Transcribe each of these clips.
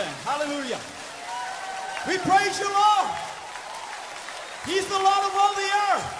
Amen. Hallelujah. We praise you, Lord. He's the Lord of all the earth.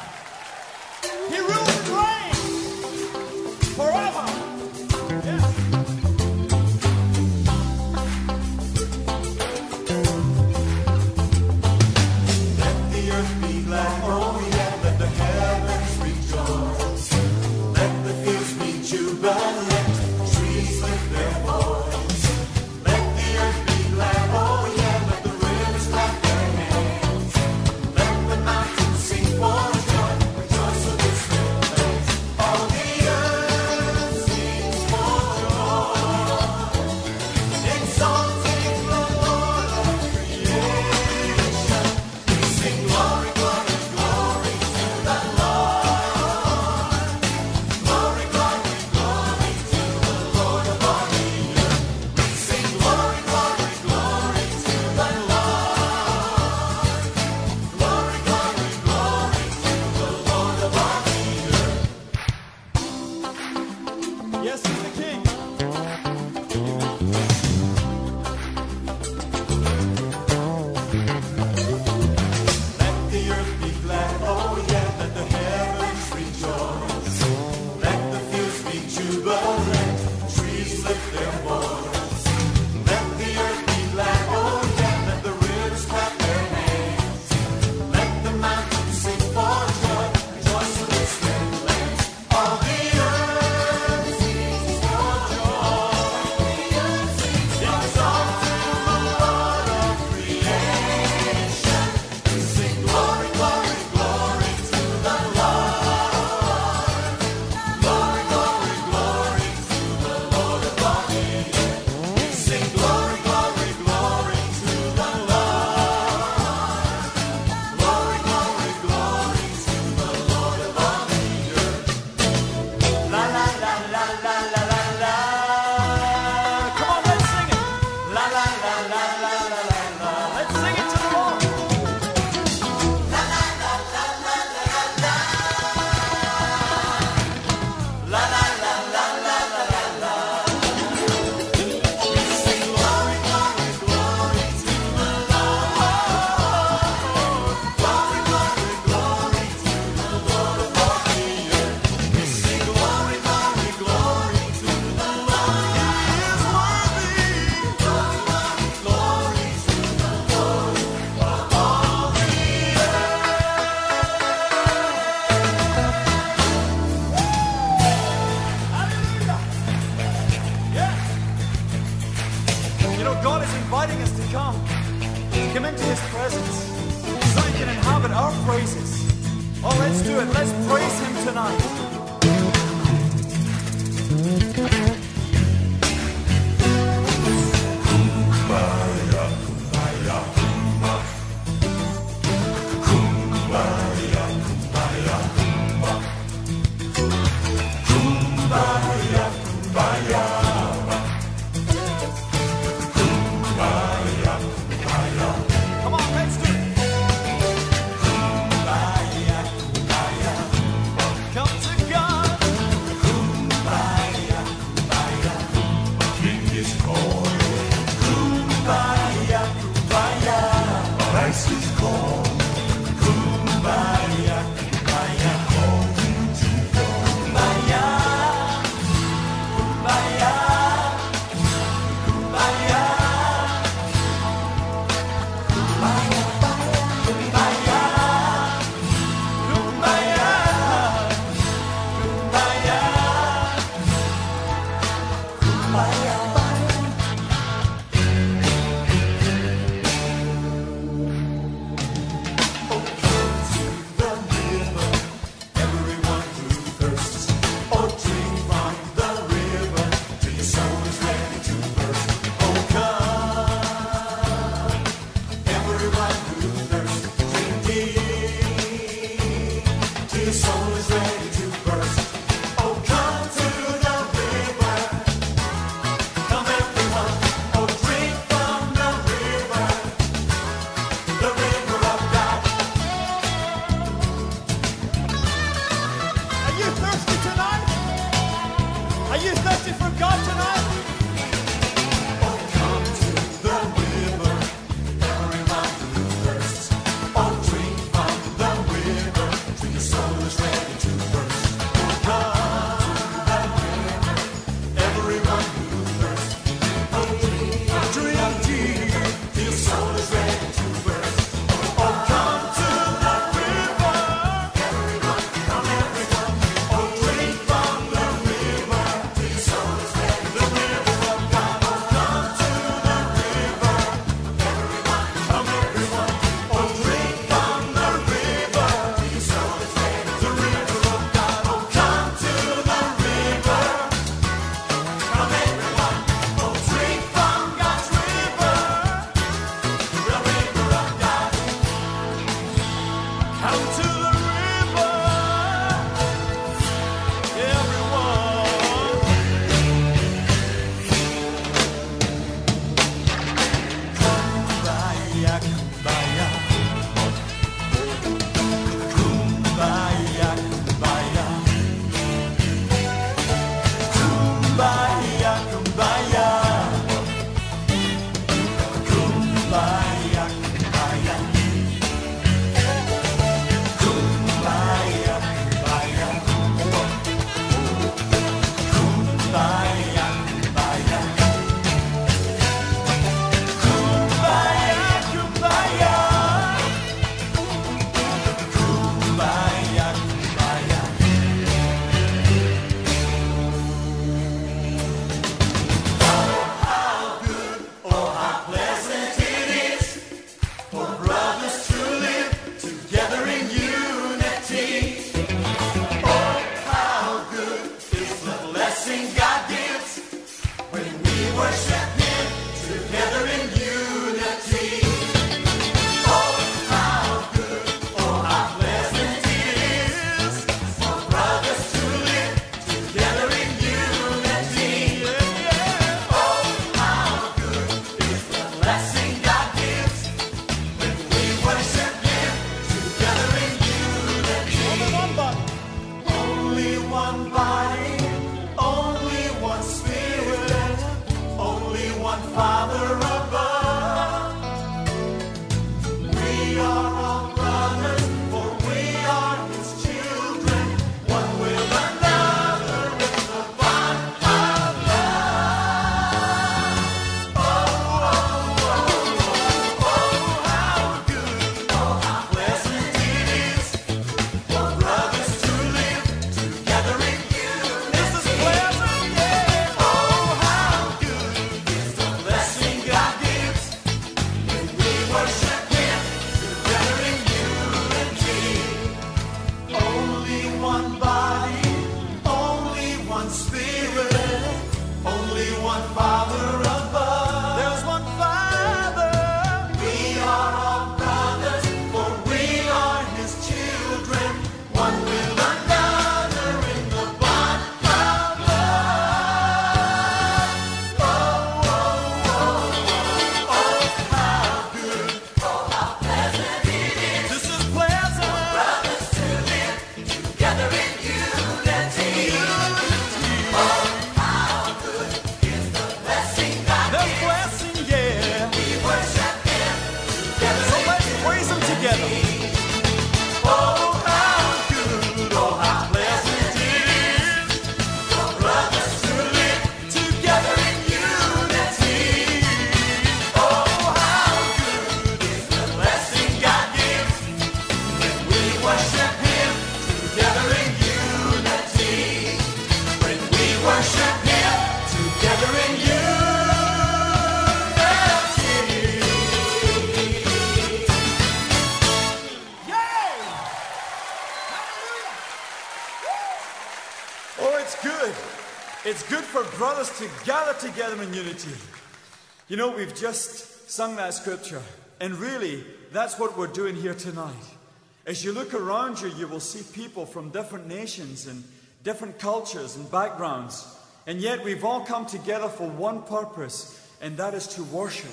You know, we've just sung that scripture, and really, that's what we're doing here tonight. As you look around you, you will see people from different nations and different cultures and backgrounds, and yet we've all come together for one purpose, and that is to worship.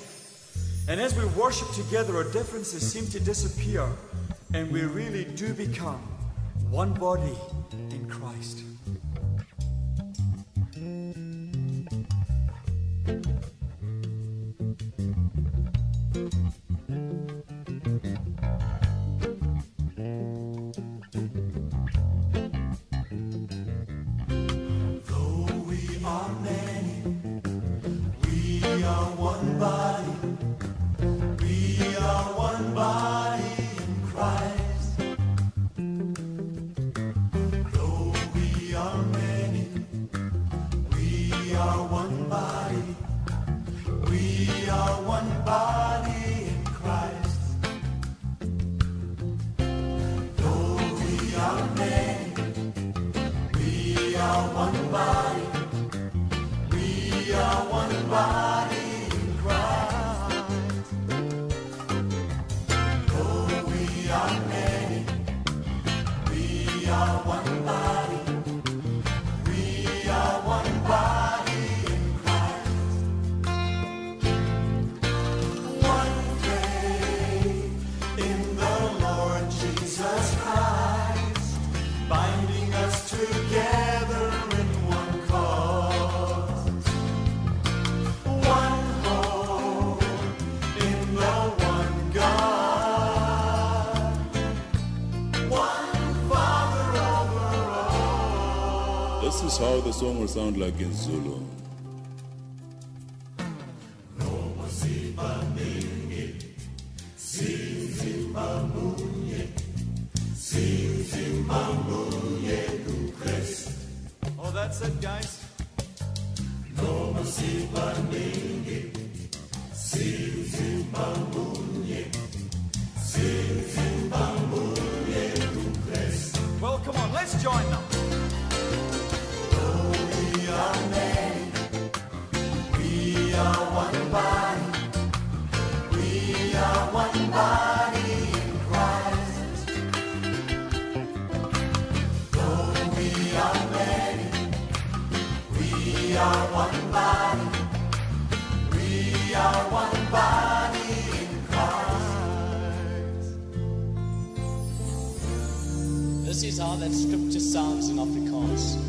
And as we worship together, our differences seem to disappear, and we really do become one body in Christ. Song will sound like in Zulu. Is how that scripture sounds in Afrikaans.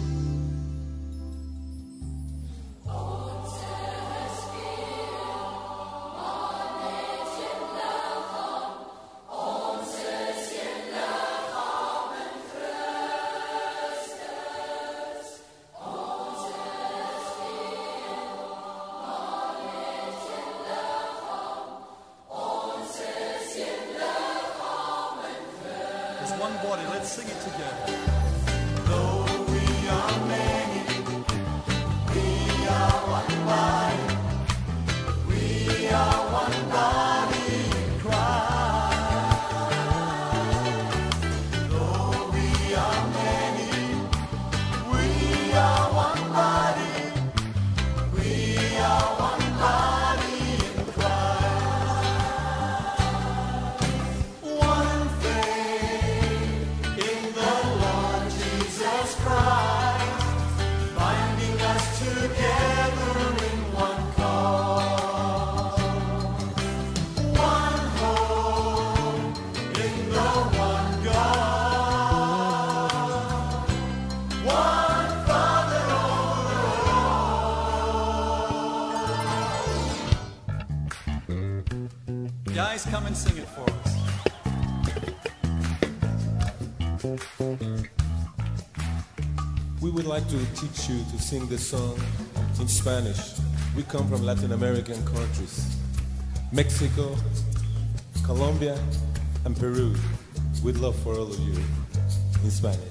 Like to teach you to sing this song in Spanish. We come from Latin American countries Mexico, Colombia, and Peru. We'd love for all of you in Spanish.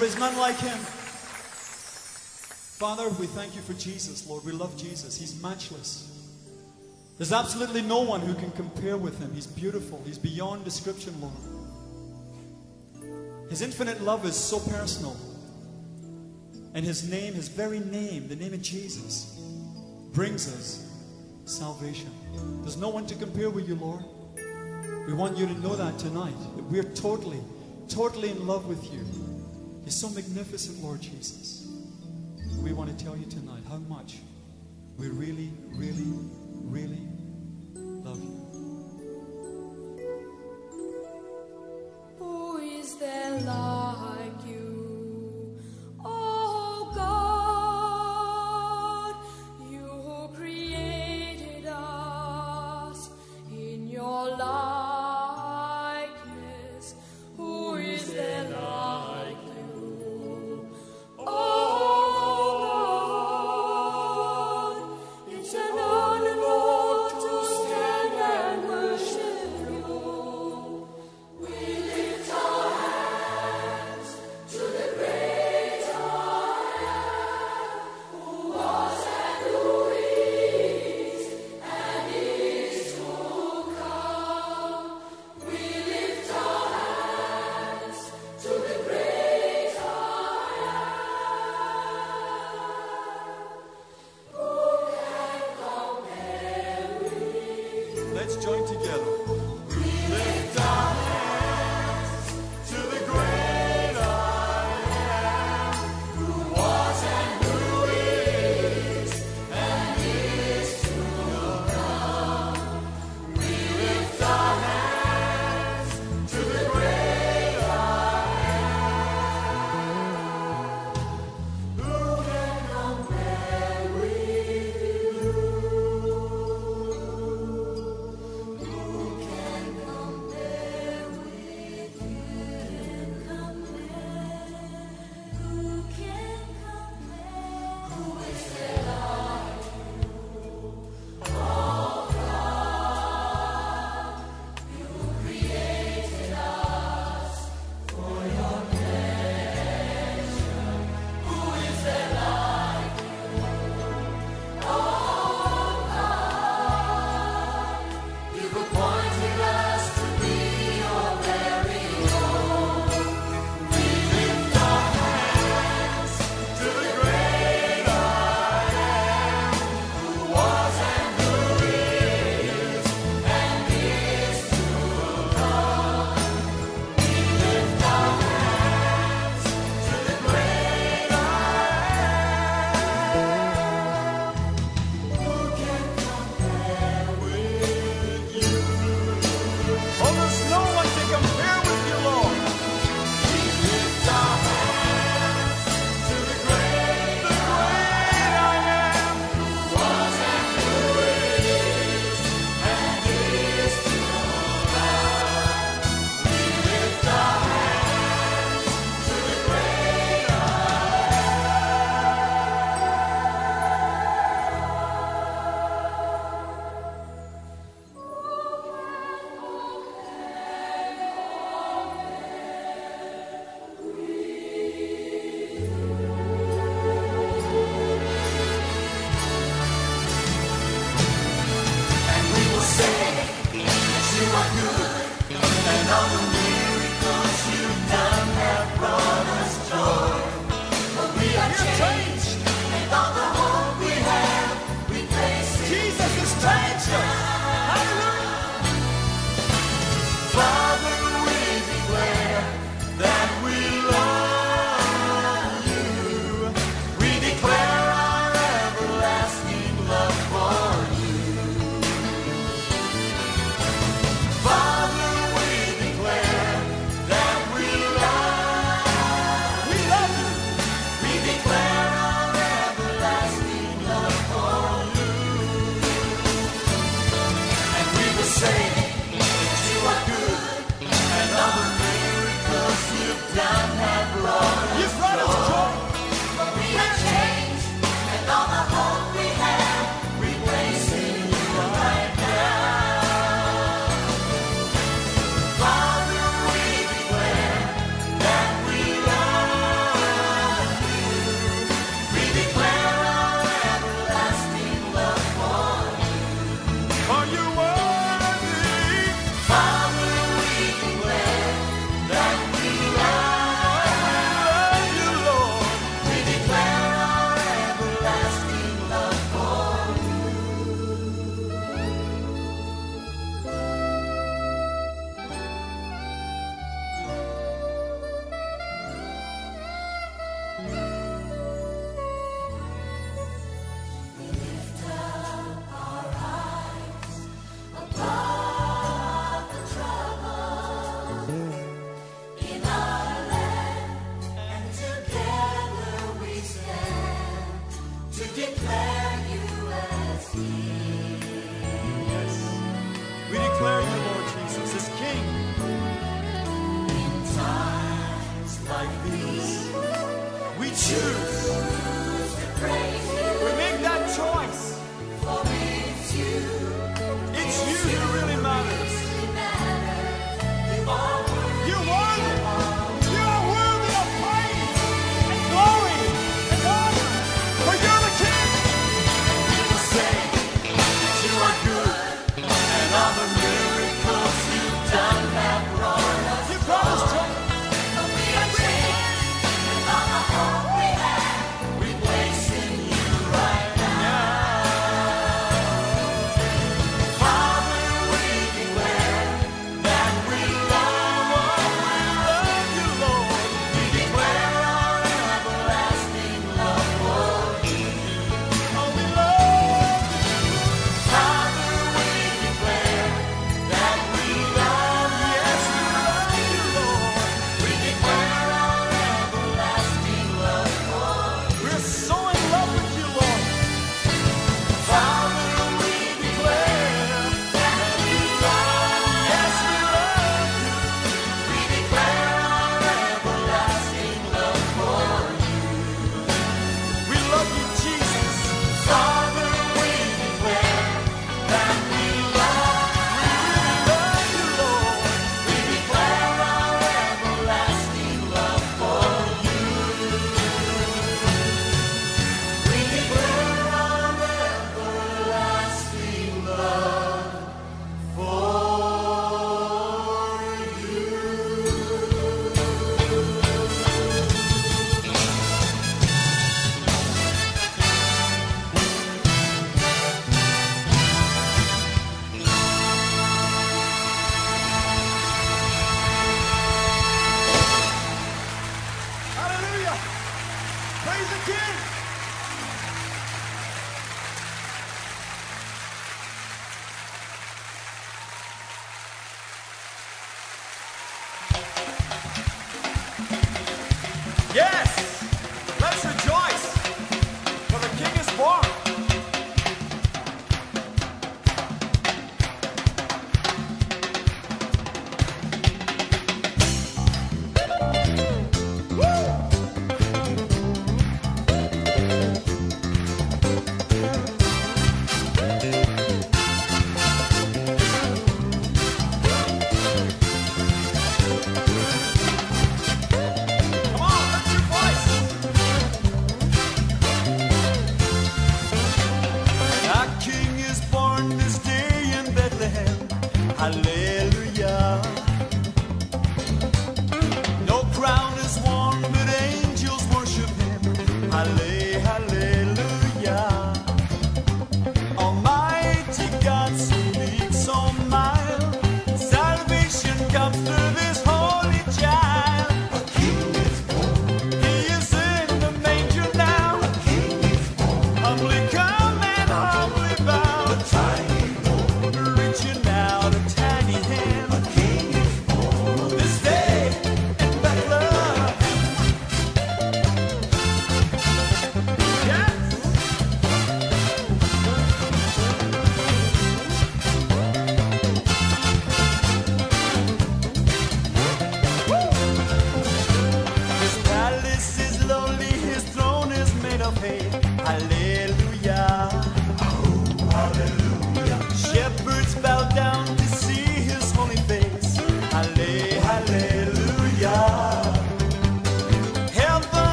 There is none like him. Father, we thank you for Jesus, Lord. We love Jesus. He's matchless. There's absolutely no one who can compare with him. He's beautiful. He's beyond description, Lord. His infinite love is so personal. And his name, his very name, the name of Jesus, brings us salvation. There's no one to compare with you, Lord. We want you to know that tonight, that we're totally, totally in love with you. You're so magnificent, Lord Jesus. We want to tell you tonight how much we really, really, really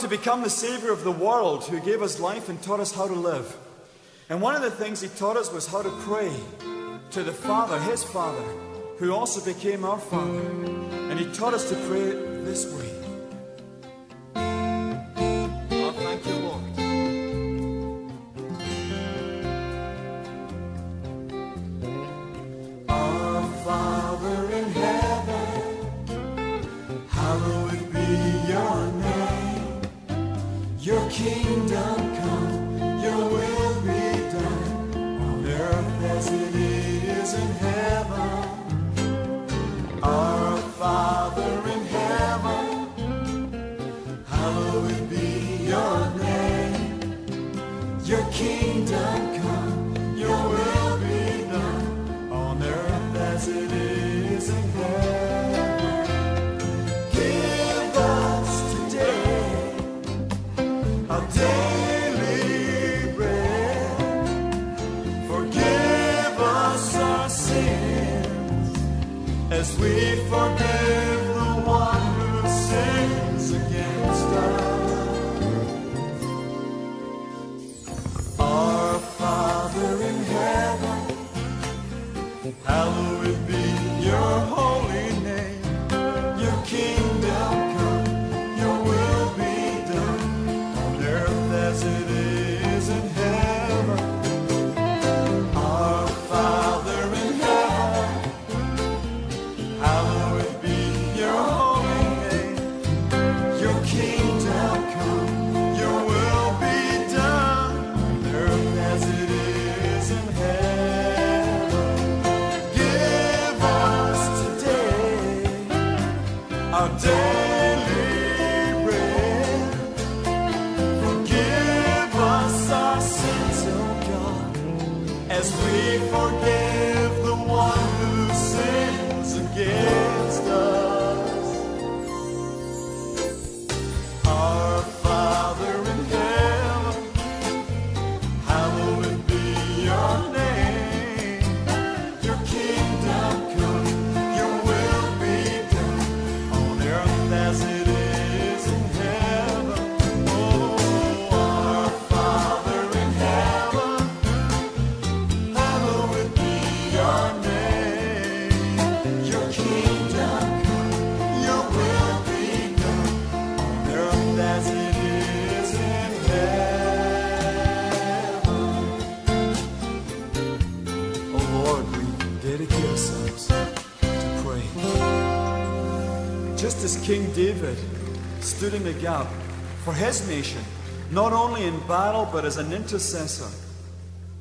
to become the Savior of the world who gave us life and taught us how to live. And one of the things he taught us was how to pray to the Father, his Father, who also became our Father. And he taught us to pray this way. tempo. King David stood in the gap for his nation, not only in battle but as an intercessor,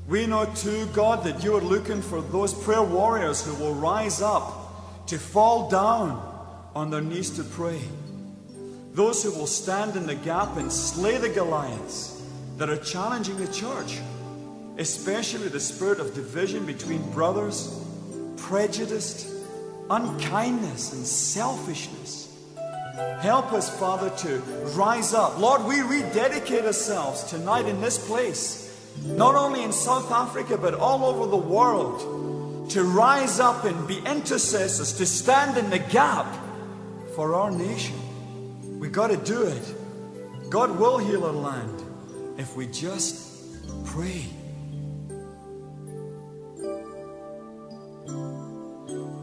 we know too, God, that you are looking for those prayer warriors who will rise up to fall down on their knees to pray. Those who will stand in the gap and slay the Goliaths that are challenging the church, especially the spirit of division between brothers, prejudice, unkindness, and selfishness. Help us, Father, to rise up. Lord, we rededicate ourselves tonight in this place, not only in South Africa, but all over the world, to rise up and be intercessors, to stand in the gap for our nation. We got to do it. God will heal our land if we just Pray.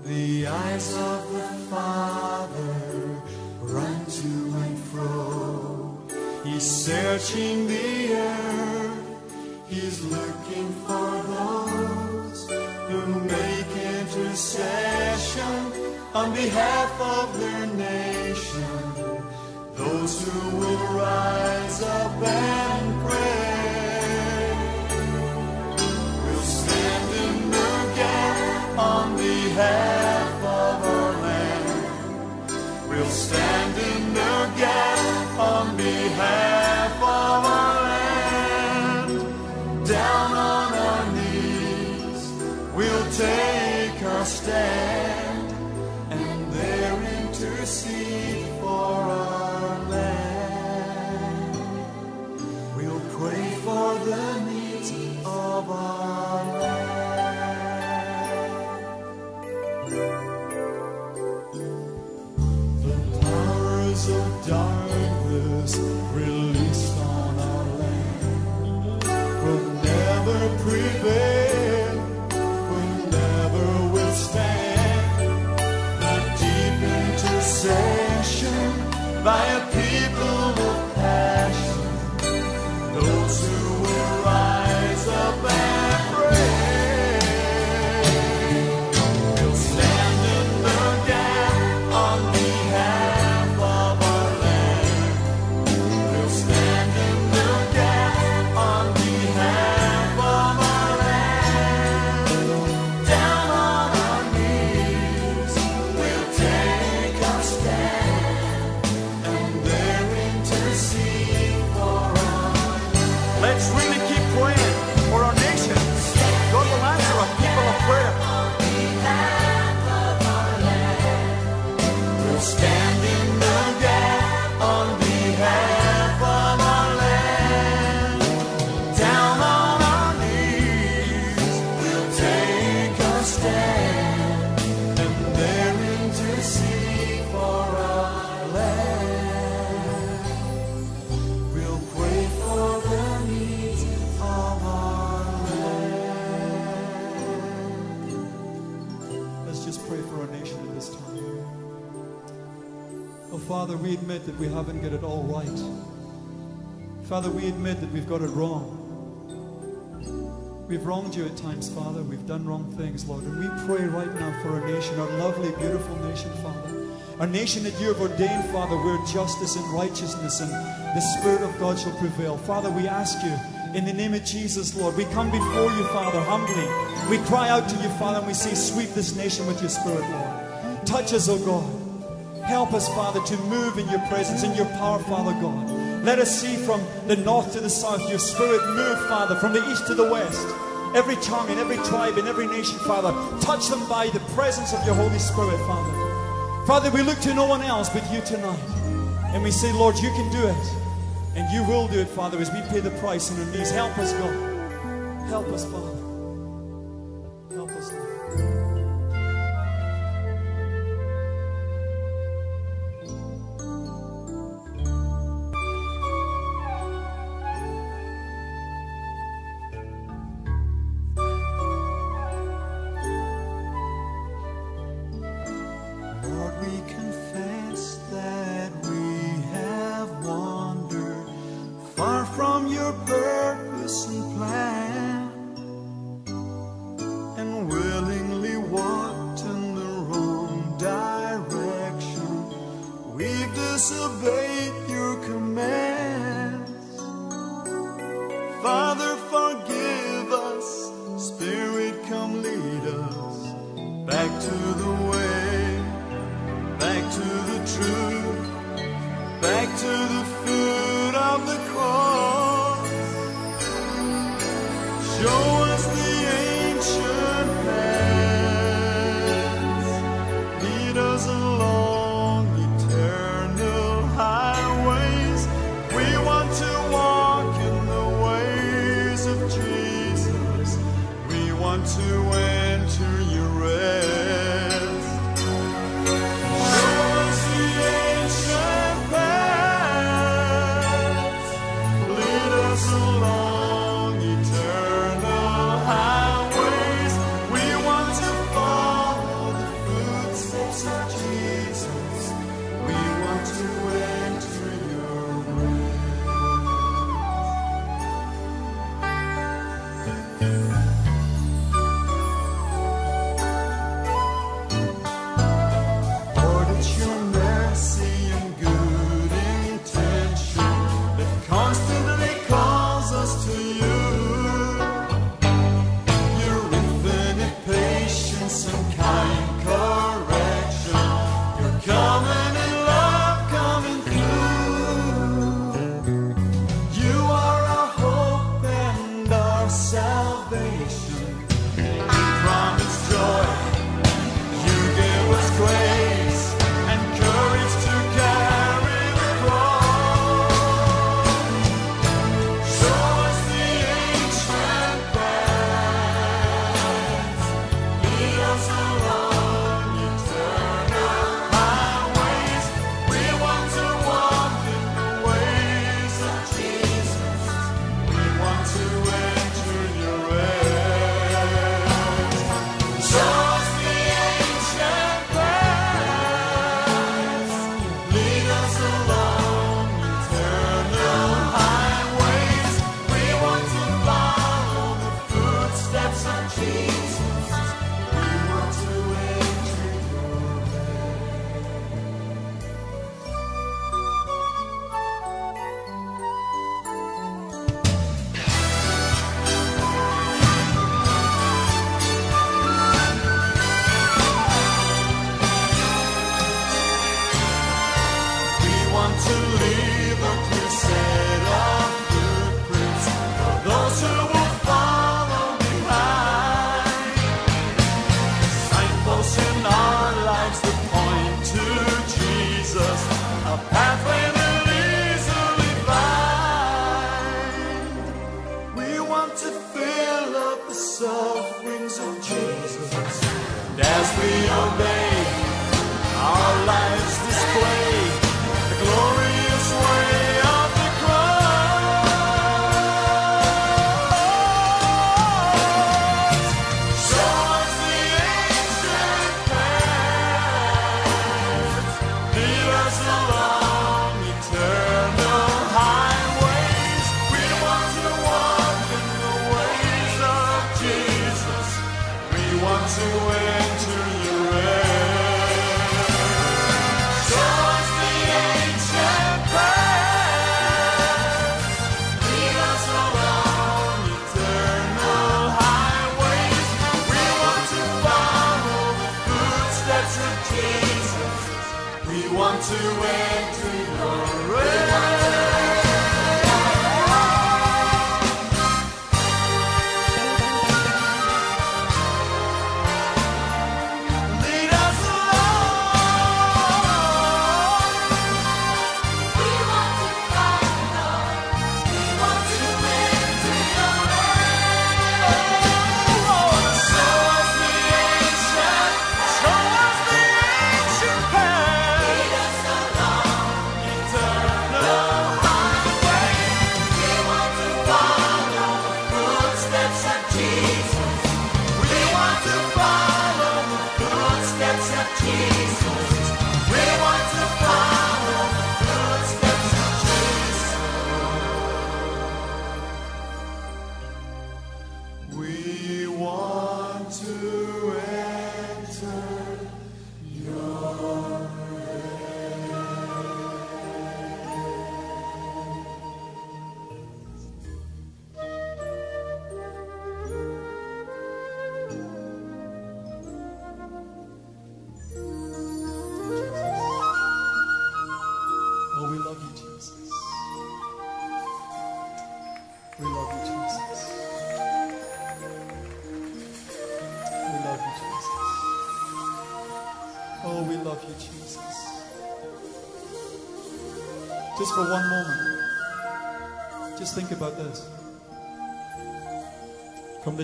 The eyes of the Father fro. He's searching the earth. He's looking for those who make intercession on behalf of their nation. Those who will rise up and pray. We'll stand in the gap on behalf of our land. We'll stand in the gap on behalf Father, we admit that we've got it wrong. We've wronged you at times, Father. We've done wrong things, Lord. And we pray right now for our nation, our lovely, beautiful nation, Father. Our nation that you have ordained, Father, where justice and righteousness and the Spirit of God shall prevail. Father, we ask you in the name of Jesus, Lord. We come before you, Father, humbly. We cry out to you, Father, and we say, Sweep this nation with your Spirit, Lord. Touch us, O God. Help us, Father, to move in your presence, in your power, Father God. Let us see from the north to the south your spirit move, Father, from the east to the west. Every tongue and every tribe and every nation, Father, touch them by the presence of your Holy Spirit, Father. Father, we look to no one else but you tonight. And we say, Lord, you can do it. And you will do it, Father, as we pay the price on our knees. Help us, God. Help us, Father.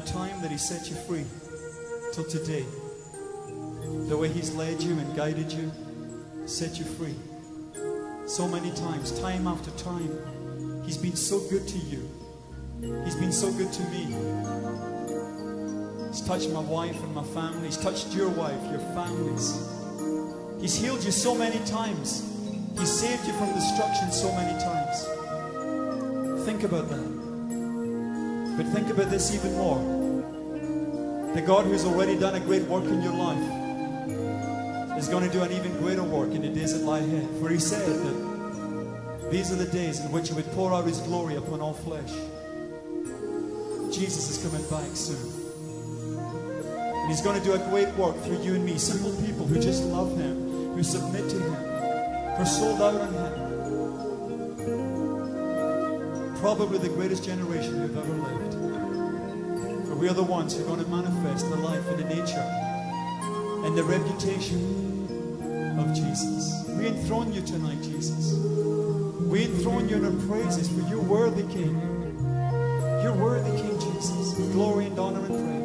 the time that He set you free till today, the way He's led you and guided you, set you free. So many times, time after time, He's been so good to you. He's been so good to me. He's touched my wife and my family. He's touched your wife, your families. He's healed you so many times. He saved you from destruction so many times. Think about that. But think about this even more. The God who's already done a great work in your life is going to do an even greater work in the days that lie ahead. For he said that these are the days in which he would pour out his glory upon all flesh. Jesus is coming back soon. And he's going to do a great work through you and me, simple people who just love him, who submit to him, who are sold out on him. Probably the greatest generation we've ever lived. We are the ones who are going to manifest the life and the nature and the reputation of Jesus. We enthrone you tonight, Jesus. We enthrone you in our praises, for you're worthy, King. You're worthy, King Jesus. Glory and honor and praise.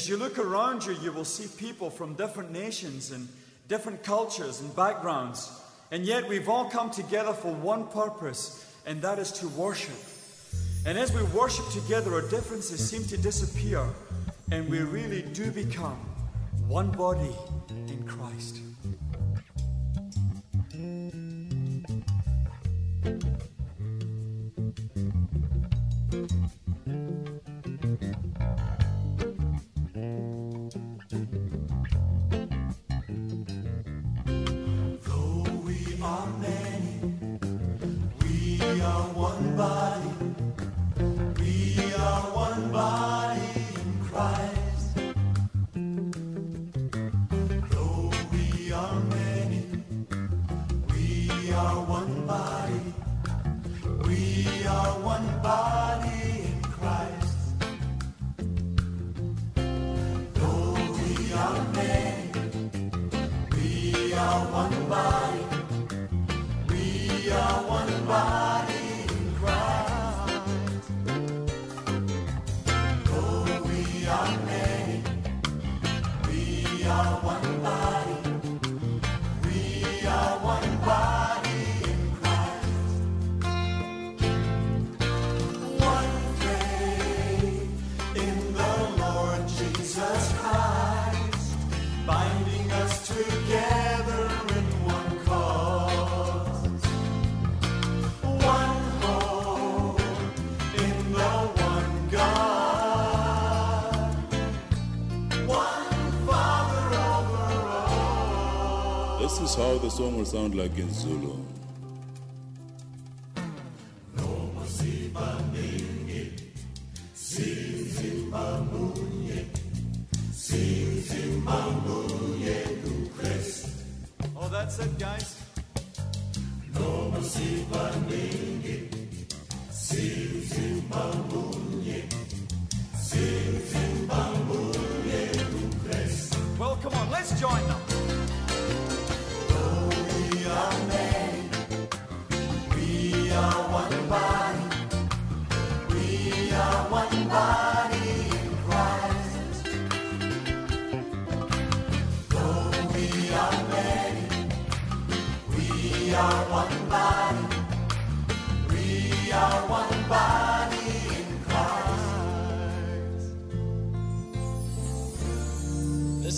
As you look around you, you will see people from different nations and different cultures and backgrounds. And yet we've all come together for one purpose, and that is to worship. And as we worship together, our differences seem to disappear, and we really do become one body in Christ. Song will sound like in Zulu.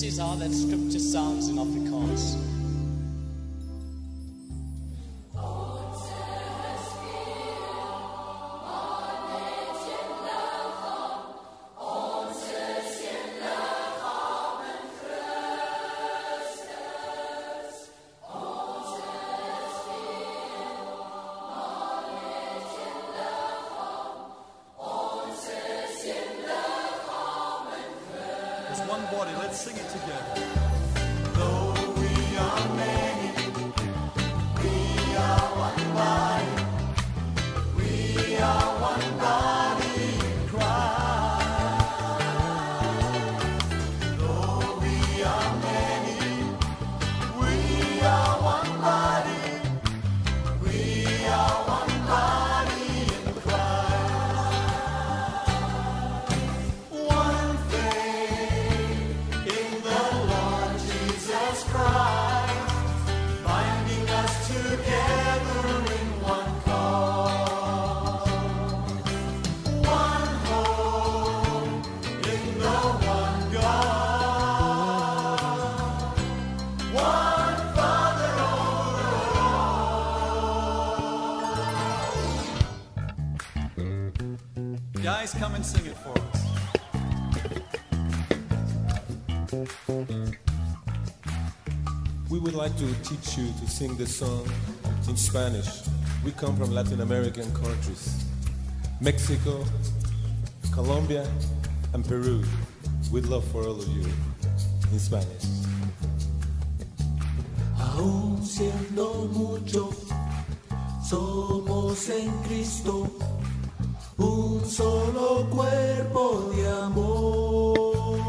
This is how that scripture sounds in Afrikaans. Like to teach you to sing the song in Spanish. We come from Latin American countries Mexico, Colombia, and Peru. We'd love for all of you in Spanish. Aún siendo muchos, somos en Cristo un solo cuerpo de amor.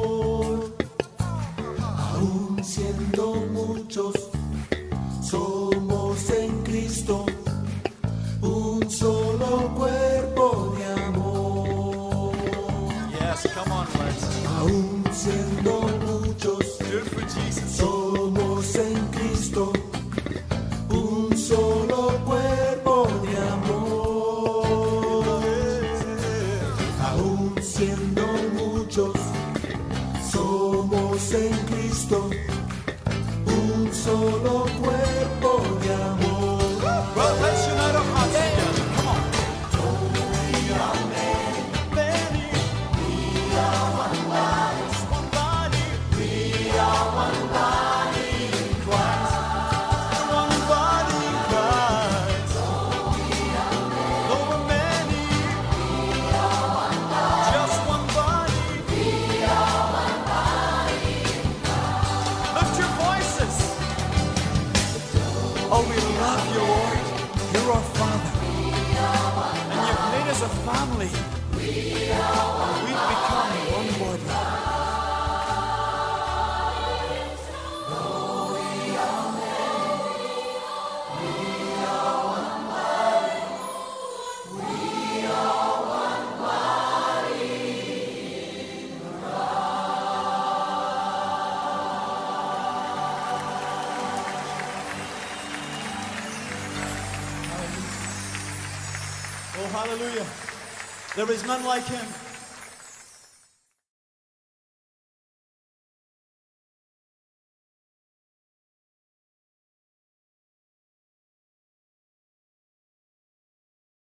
Aún siendo muchos, There is none like him.